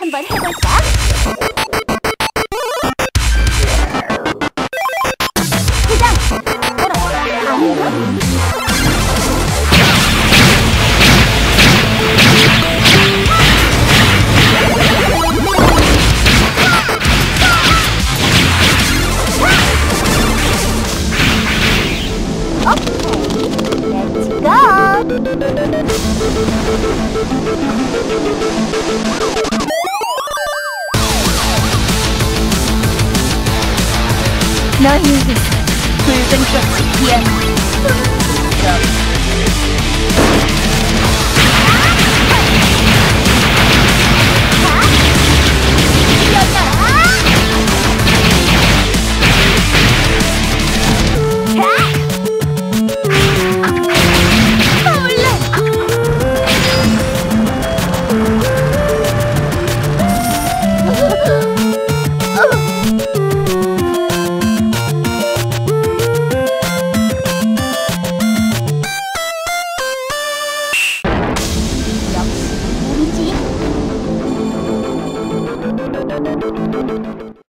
한번 해볼까? 시작! 어라, 아닌가? 오케 男人，女人，天天。